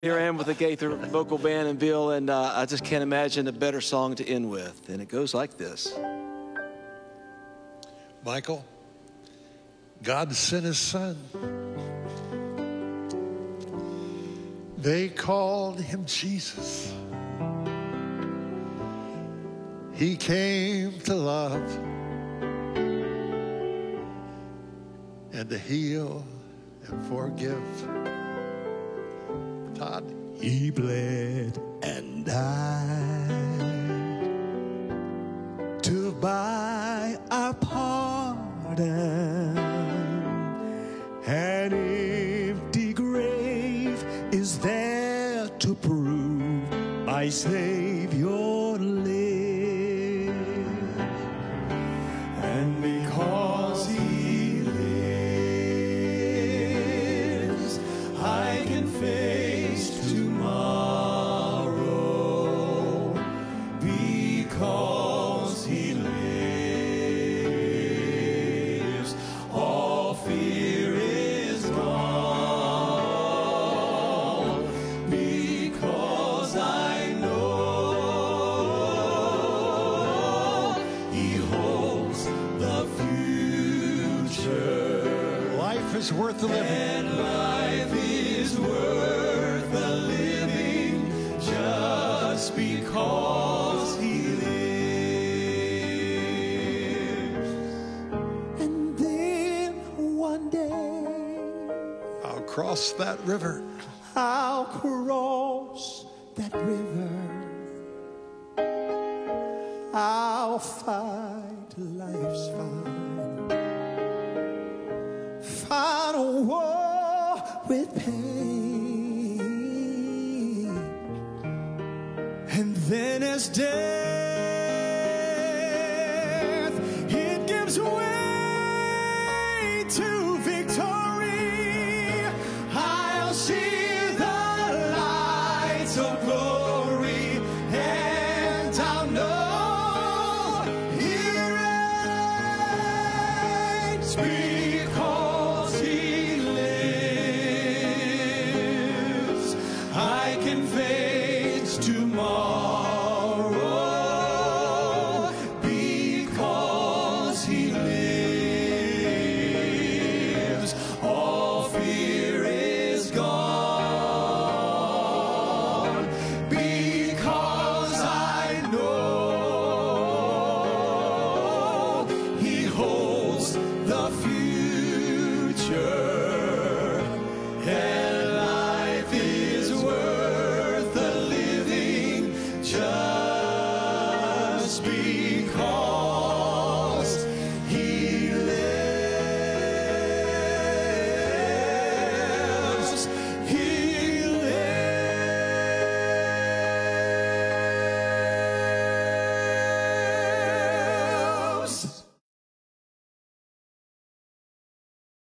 Here I am with the Gaither Vocal Band and Bill, and uh, I just can't imagine a better song to end with. And it goes like this Michael, God sent his son. They called him Jesus. He came to love and to heal and forgive. Todd. He bled and died to buy our pardon. And An empty grave is there to prove my Savior lives. And because He lives, I can face is worth the living. And life is worth the living just because he lives. And then one day I'll cross that river. I'll cross that river. I'll fight life's fight. Fight a war with pain. And then as death, it gives way to victory. I'll see the lights of glory, and I'll know He reigns all fear is gone. Because I know He holds the future.